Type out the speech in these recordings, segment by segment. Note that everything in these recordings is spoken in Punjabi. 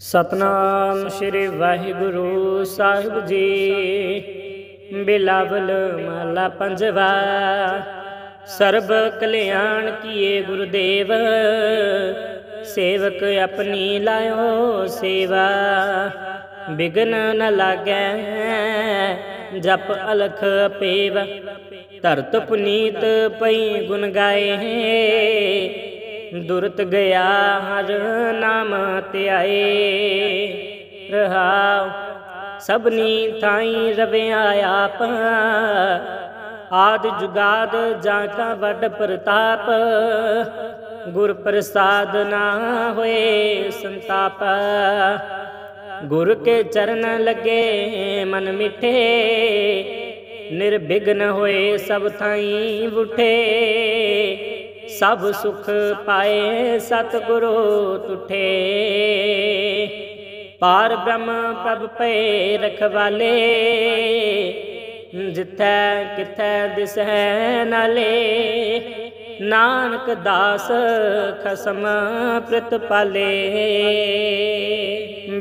ਸਤਨਾਮ ਸ੍ਰੀ ਵਾਹਿਗੁਰੂ ਸਾਹਿਬ ਜੀ। ਬਿਲਾਵਲ ਮਹਲਾ ਪੰਜਵਾ, ਸਰਬ ਕਲਿਆਣ ਕੀਏ ਗੁਰਦੇਵ, ਸੇਵਕ ਆਪਣੀ ਲਾਇਓ ਸੇਵਾ। ਬਿਗਨ ਨ ਲਾਗੈ, ਜਪ ਅਲਖ ਅਪੇਵ ਧਰਤ ਪੁਨੀਤ ਪਈ ਗੁਣ ਗਾਏ। ਦੁਰਤ ਗਿਆ ਹਰ ਨਾਮ ਧਿਆਏ ਰਹਾਉ, ਸਭਨੀ ਥਾਈ ਰਵਿਆ ਆਪ। ਆਦ ਜੁਗਾਦ ਜਾਂ ਕਾ ਵੱਡ ਪ੍ਰਤਾਪ। ਗੁਰ ਪ੍ਰਸਾਦ ਨਾ ਹੋਏ ਸੰਤਾਪ। ਗੁਰ ਕੇ ਚਰਨ ਲੱਗੇ ਮਨ ਮਿਠੇ। ਨਿਰਭਿਗਨ ਹੋਏ ਸਭ ਥਾਈ ਉਠੇ ਸਭ ਸੁਖ ਪਾਏ ਸਤਿਗੁਰੂ ਤੁਠੇ। ਪਾਰ ਬ੍ਰਹਮ ਪ੍ਰਭ ਪਏ ਰਖਵਾਲੇ ਜਿੱਥੈ ਕਿਥੈ ਦਿਸੈ ਨਾਲੇ। ਨਾਨਕ ਦਾਸ ਖਸਮ ਪ੍ਰਤ ਪਾਲੇ,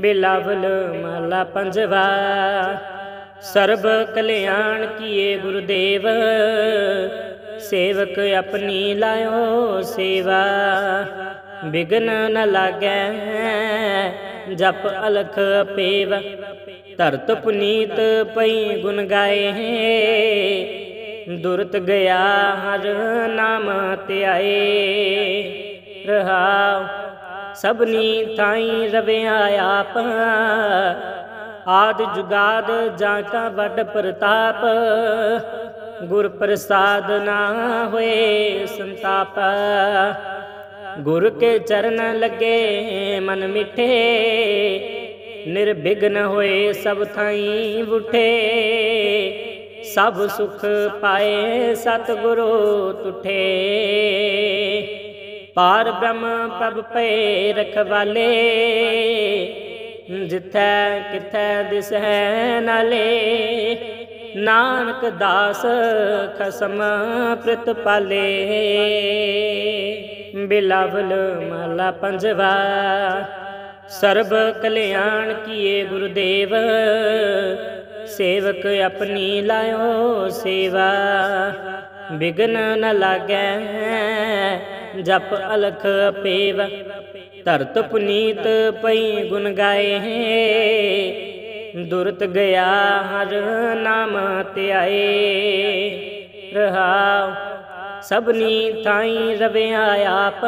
ਬਿਲਾਵਲ ਮਾਲਾ ਪੰਜਵਾ। ਸਰਬ ਕਲਿਆਣ ਕੀਏ ਗੁਰਦੇਵ ਸੇਵਕ ਆਪਣੀ ਲਾਇਓ ਸੇਵਾ। ਬਿਗਨ ਨ ਲਾਗੈ, ਜਪ ਅਲਖ ਅਪੇਵ। ਧਰਤ ਪੁਨੀਤ ਪਈ ਗੁਣ ਗਾਏ। ਦੁਰਤ ਗਿਆ ਹਰ ਨਾਮ ਧਿਆਏ। ਰਹਾਉ ਸਭਨੀ ਤਾਈ ਰਵਿਆ ਆਪ। ਆਦ ਜੁਗਾਦ ਜਾਂ ਕਾ ਵੱਡ ਪ੍ਰਤਾਪ। ਗੁਰ ਪ੍ਰਸਾਦ ਨਾ ਹੋਏ ਸੰਤਾਪ। ਗੁਰ ਕੇ ਚਰਨ ਲੱਗੇ ਮਨ ਮਿੱਠੇ ਨਿਰਭਿਗਨ ਹੋਏ ਸਭ ਥਾਈ ਉਠੇ। ਸਭ ਸੁਖ ਪਾਏ ਸਤਿਗੁਰੂ ਤੁਠੇ। ਪਾਰ ਬ੍ਰਹਮ ਪ੍ਰਭ ਪਏ ਰਖਵਾਲੇ ਜਿੱਥੈ ਕਿਥੈ ਦਿਸੈ ਨਾਲੇ। ਨਾਨਕ ਦਾਸ ਖਸਮ ਪ੍ਰਤ ਪਾਲੇ। ਬਿਲਾਵਲ ਮਹਲਾ ਪੰਜਵਾ, ਸਰਬ ਕਲਿਆਣ ਕੀਏ ਗੁਰਦੇਵ, ਸੇਵਕ ਆਪਣੀ ਲਾਇਓ ਸੇਵਾ। ਬਿਗਨ ਨ ਲਾਗੈ, ਜਪ ਅਲਖ ਅਪੇਵ, ਧਰਤ ਪੁਨੀਤ ਪਈ ਗੁਣ ਗਾਏ। ਦੁਰਤ ਗਿਆ, ਹਰ ਨਾਮ ਧਿਆਏ ਰਹਾਉ, ਸਭਨੀ ਥਾਈ ਰਵਿਆ ਆਪ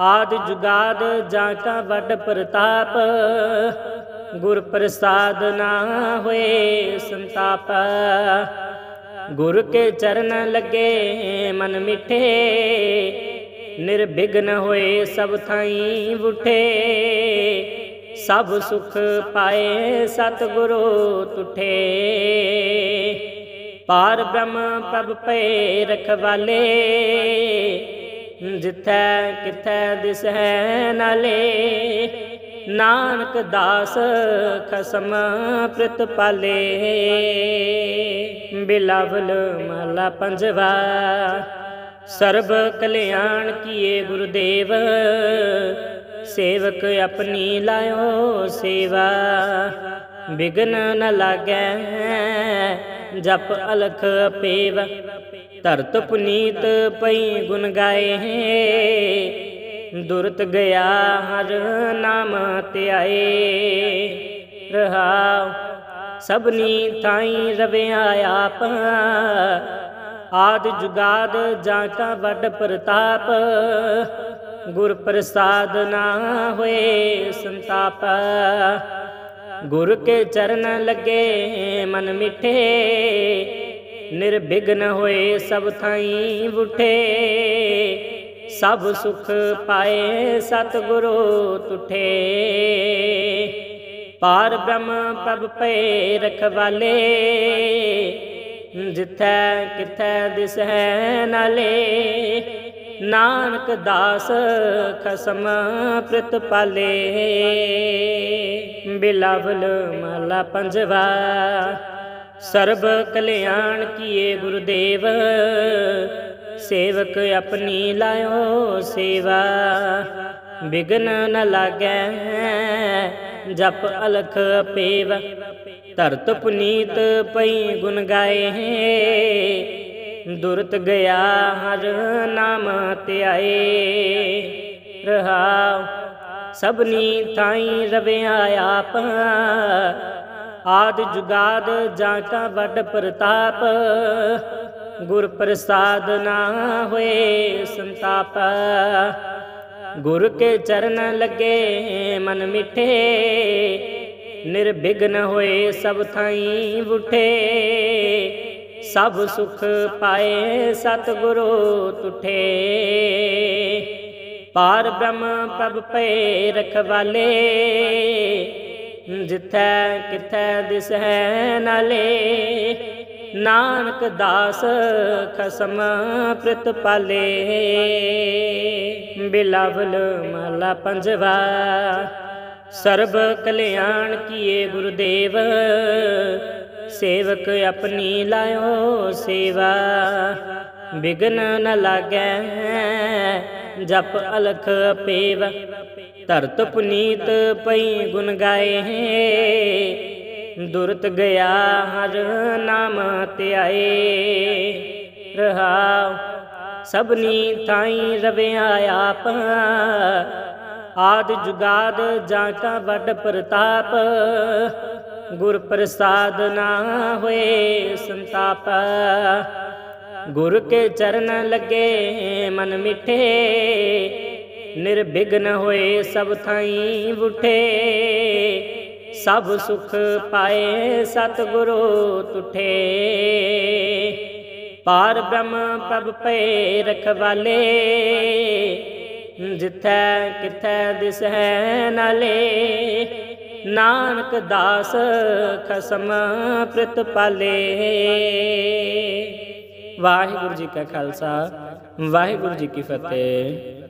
ਆਦ ਜੁਗਾਦ ਜਾਂ ਕਾ ਵੱਡ ਪ੍ਰਤਾਪ। ਗੁਰ ਪ੍ਰਸਾਦ ਨਾ ਹੋਏ ਸੰਤਾਪ। ਗੁਰ ਕੇ ਚਰਨ ਲੱਗੇ ਮਨ ਮਿੱਠੇ। ਨਿਰਭਿਗਨ ਹੋਏ ਸਭ ਥਾਈ ਉਠੇ ਸਭ ਸੁਖ ਪਾਏ ਸਤਿਗੁਰੂ ਤੁਠੇ। ਪਾਰ ਬ੍ਰਹਮ ਪ੍ਰਭ ਪਏ ਰਖਵਾਲੇ ਜਿੱਥੈ ਕਿਥੈ ਦਿਸੈ ਨਾਲੇ। ਨਾਨਕ ਦਾਸ ਖਸਮ ਪ੍ਰਤ ਪਾਲੇ। ਬਿਲਾਵਲ ਮਹਲਾ ਪੰਜਵਾ। ਸਰਬ ਕਲਿਆਣ ਕੀਏ ਗੁਰਦੇਵ। ਸੇਵਕ ਆਪਣੀ ਲਾਇਓ ਸੇਵਾ। ਬਿਗਨ ਨ ਲਾਗੈ, ਜਪ ਅਲਖ ਅਪੇਵ ਧਰਤ ਪੁਨੀਤ ਪਈ ਗੁਣ ਗਾਏ। ਦੁਰਤ ਗਿਆ ਹਰ ਨਾਮ ਧਿਆਏ। ਰਹਾਉ ਸਭਨੀ ਥਾਈ ਰਵਿਆ ਆਪ। ਆਦ ਜੁਗਾਦ ਜਾਂ ਕਾ ਵੱਡ ਪ੍ਰਤਾਪ। ਗੁਰ ਪ੍ਰਸਾਦ ਨਾ ਹੋਏ ਸੰਤਾਪ। ਗੁਰ ਕੇ ਚਰਨ ਲੱਗੇ ਮਨ ਮਿੱਠੇ ਨਿਰਭਿਗਨ ਹੋਏ ਸਭ ਥਾਈ ਉਠੇ ਸਭ ਸੁਖ ਪਾਏ ਸਤਿਗੁਰੂ ਤੁਠੇ। ਪਾਰ ਬ੍ਰਹਮ ਪ੍ਰਭ ਪਏ ਰਖਵਾਲੇ ਜਿੱਥੈ ਕਿਥੈ ਦਿਸੈ ਨਾਲੇ। ਨਾਨਕ ਦਾਸ ਖਸਮ ਪ੍ਰਤ ਪਾਲੇ। ਬਿਲਾਵਲ ਮਹਲਾ ਪੰਜਵਾ, ਸਰਬ ਕਲਿਆਣ ਕੀਏ ਗੁਰਦੇਵ, ਸੇਵਕ ਆਪਣੀ ਲਾਇਓ ਸੇਵਾ। ਬਿਗਨ ਨ ਲਾਗੈ, ਜਪ ਅਲਖ ਪੇਵ, ਧਰਤ ਪੁਨੀਤ ਪਈ ਗੁਣ ਗਾਏ। ਦੁਰਤ ਗਿਆ ਹਰ ਨਾਮ ਧਿਆਏ ਰਹਾਉ, ਸਭਨੀ ਥਾਈ ਰਵਿਆ ਆਪ। ਆਦ ਜੁਗਾਦ ਜਾਂ ਕਾ ਵੱਡ ਪ੍ਰਤਾਪ। ਗੁਰ ਪ੍ਰਸਾਦ ਨਾ ਹੋਏ ਸੰਤਾਪ। ਗੁਰ ਕੇ ਚਰਨ ਲੱਗੇ ਮਨ ਮਿੱਠੇ। ਨਿਰਵਿਘਨ ਹੋਏ ਸਭ ਥਾਈ ਉਠੇ ਸਭ ਸੁਖ ਪਾਏ ਸਤਿਗੁਰੂ ਤੁਠੇ। ਪਾਰ ਬ੍ਰਹਮ ਪ੍ਰਭ ਪਏ ਰਖਵਾਲੇ ਜਿੱਥੈ ਕਿਥੈ ਦਿਸੈ ਨਾਲੇ। ਨਾਨਕ ਦਾਸ ਖਸਮ ਪ੍ਰਿਤ ਪਾਲੇ, ਬਿਲਾਵਲ ਮਹਲਾ ਪੰਜਵਾ। ਸਰਬ ਕਲਿਆਣ ਕੀਏ ਗੁਰਦੇਵ ਸੇਵਕ ਆਪਣੀ ਲਾਇਓ ਸੇਵਾ। ਬਿਗਨ ਨ ਲਾਗੈ, ਜਪ ਅਲਖ ਪੇਵ। ਧਰਤ ਪੁਨੀਤ ਪਈ ਗੁਣ ਗਾਏ। ਦੁਰਤ ਗਿਆ ਹਰ ਨਾਮ ਧਿਆਏ ਰਹਾਉ ਸਭਨੀ ਤਾਈ ਰਵਿਆ ਆਪ। ਆਦ ਜੁਗਾਦ ਜਾਂ ਕਾ ਵੱਡ ਪ੍ਰਤਾਪ। ਗੁਰ ਪ੍ਰਸਾਦ ਨਾ ਹੋਏ ਸੰਤਾਪ। ਗੁਰ ਕੇ ਚਰਨ ਲੱਗੇ ਮਨ ਮਿੱਠੇ। ਨਿਰਵਿਘਨ ਹੋਏ ਸਭ ਥਾਈ ਉਠੇ ਸਭ ਸੁਖ ਪਾਏ ਸਤਿਗੁਰੂ ਤੁਠੇ। ਪਾਰ ਬ੍ਰਹਮ ਪ੍ਰਭ ਪਏ ਰਖਵਾਲੇ ਜਿੱਥੈ ਕਿਥੈ ਦਿਸੈ ਨਾਲੇ। ਨਾਨਕ ਦਾਸ ਖਸਮ ਪ੍ਰਿਤ ਪਾਲੇ। ਵਾਹਿਗੁਰੂ ਜੀ ਕਾ ਖਾਲਸਾ ਵਾਹਿਗੁਰੂ ਜੀ ਕੀ ਫਤਿਹ।